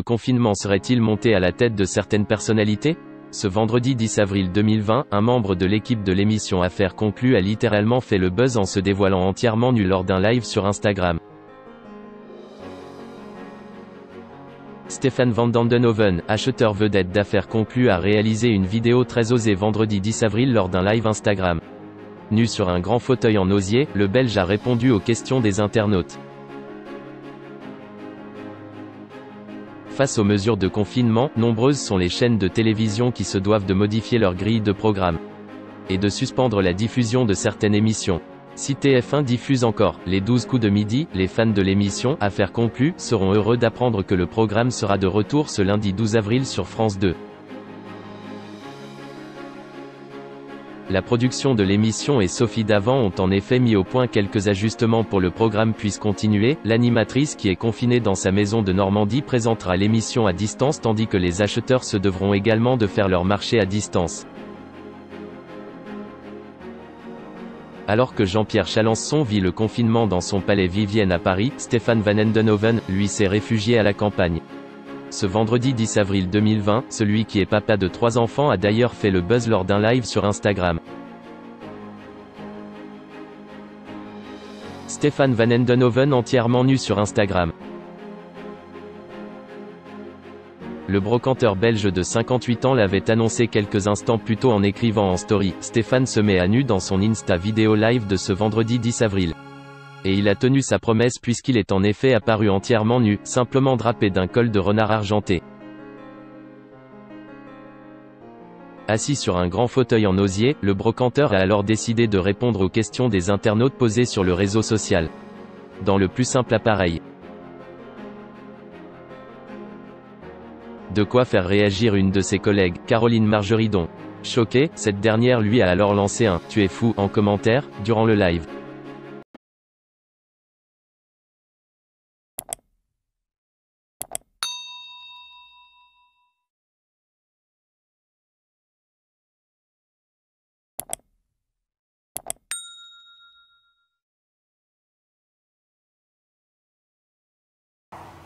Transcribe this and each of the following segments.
confinement serait-il monté à la tête de certaines personnalités? Ce vendredi 10 avril 2020, un membre de l'équipe de l'émission Affaires conclues a littéralement fait le buzz en se dévoilant entièrement nu lors d'un live sur Instagram. Stéphane Van Dandenhoven, acheteur vedette d'affaires conclues a réalisé une vidéo très osée vendredi 10 avril lors d'un live Instagram. Nu sur un grand fauteuil en osier, le Belge a répondu aux questions des internautes. Face aux mesures de confinement, nombreuses sont les chaînes de télévision qui se doivent de modifier leur grille de programme et de suspendre la diffusion de certaines émissions. Si TF1 diffuse encore les 12 coups de midi, les fans de l'émission Affaires conclues seront heureux d'apprendre que le programme sera de retour ce lundi 12 avril sur France 2. La production de l'émission et Sophie Davant ont en effet mis au point quelques ajustements pour le programme puisse continuer, l'animatrice qui est confinée dans sa maison de Normandie présentera l'émission à distance tandis que les acheteurs se devront également de faire leur marché à distance. Alors que Jean-Pierre Chalençon vit le confinement dans son palais Vivienne à Paris, Stéphane Van Endenhoven, lui s'est réfugié à la campagne. Ce vendredi 10 avril 2020, celui qui est papa de trois enfants a d'ailleurs fait le buzz lors d'un live sur Instagram. Stéphane Van Endenhoven entièrement nu sur Instagram. Le brocanteur belge de 58 ans l'avait annoncé quelques instants plus tôt en écrivant en story. Stéphane se met à nu dans son Insta vidéo live de ce vendredi 10 avril. Et il a tenu sa promesse puisqu'il est en effet apparu entièrement nu, simplement drapé d'un col de renard argenté. Assis sur un grand fauteuil en osier, le brocanteur a alors décidé de répondre aux questions des internautes posées sur le réseau social. Dans le plus simple appareil. De quoi faire réagir une de ses collègues, Caroline Margeridon. Choquée, cette dernière lui a alors lancé un « Tu es fou » en commentaire, durant le live.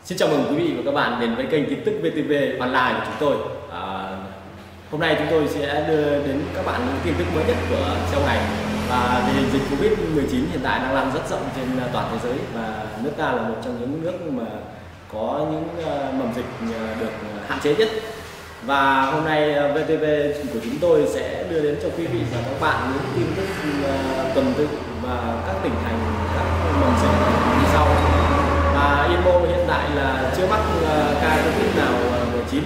Xin chào mừng quý vị và các bạn đến với kênh tin tức VTV online của chúng tôi. À, hôm nay chúng tôi sẽ đưa đến các bạn những tin tức mới nhất của trong ngày và tình hình dịch Covid-19 hiện tại đang lan rất rộng trên toàn thế giới và nước ta là một trong những nước mà có những ờ, mầm dịch ờ, được hạn chế nhất. Và hôm nay ờ, VTV của chúng tôi sẽ đưa đến cho quý vị và các bạn những tin tức tuần tự và các tỉnh thành các mầm dịch như sau. Và Yên Mô hiện tại là chưa mắc ờ, ca Covid nào ờ, 19